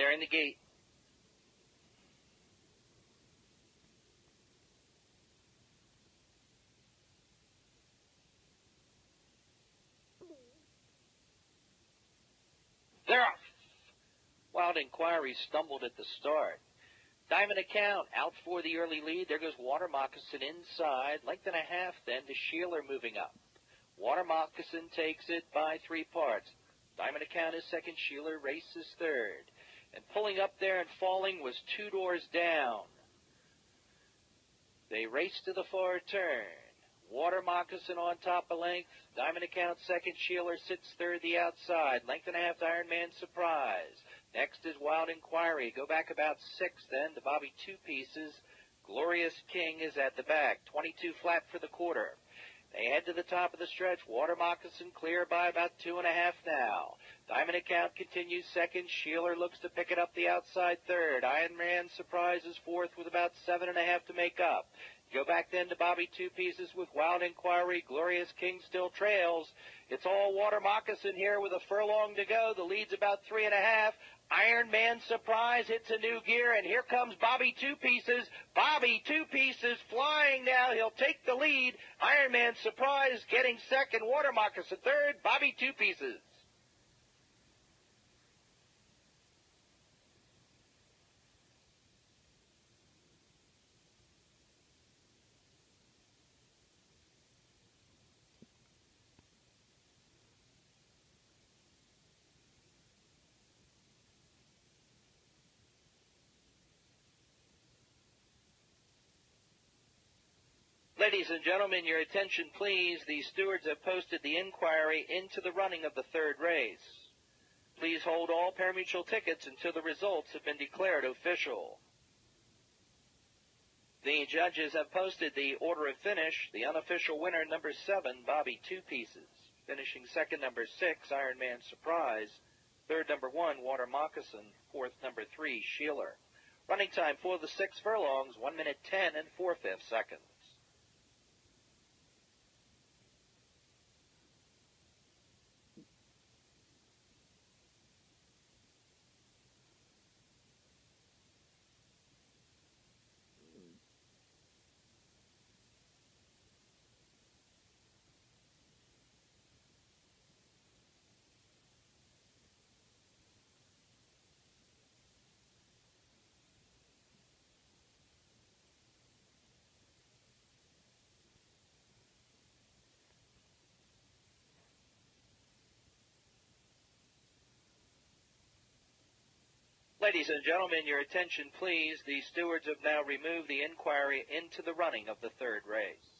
They're in the gate. They're off. Wild Inquiry stumbled at the start. Diamond Account out for the early lead. There goes Water Moccasin inside. Length and a half then to Sheeler moving up. Water Moccasin takes it by three parts. Diamond Account is second. Sheeler races third. And pulling up there and falling was two doors down. They race to the far turn. Water Moccasin on top of length. Diamond Account second. Sheeler sits third the outside. Length and a half to Iron Man Surprise. Next is Wild Inquiry. Go back about six then to Bobby Two Pieces. Glorious King is at the back. 22 flat for the quarter. They head to the top of the stretch. Water Moccasin clear by about two and a half now. Diamond Account continues second. Sheeler looks to pick it up the outside third. Iron Man surprises fourth with about seven and a half to make up. Go back then to Bobby Two Pieces with Wild Inquiry. Glorious King still trails. It's all Water Moccasin here with a furlong to go. The lead's about three and a half. Iron Man surprise hits a new gear, and here comes Bobby Two Pieces. Bobby Two Pieces flying now. He'll take the lead. Iron Man surprise getting second. Water Moccasin third. Bobby Two Pieces. Ladies and gentlemen, your attention please. The stewards have posted the inquiry into the running of the third race. Please hold all parimutuel tickets until the results have been declared official. The judges have posted the order of finish. The unofficial winner, number seven, Bobby Two Pieces. Finishing second, number six, Iron Man Surprise. Third, number one, Water Moccasin. Fourth, number three, Sheeler. Running time for the six furlongs, one minute ten and four fifths seconds. Ladies and gentlemen, your attention please. The stewards have now removed the inquiry into the running of the third race.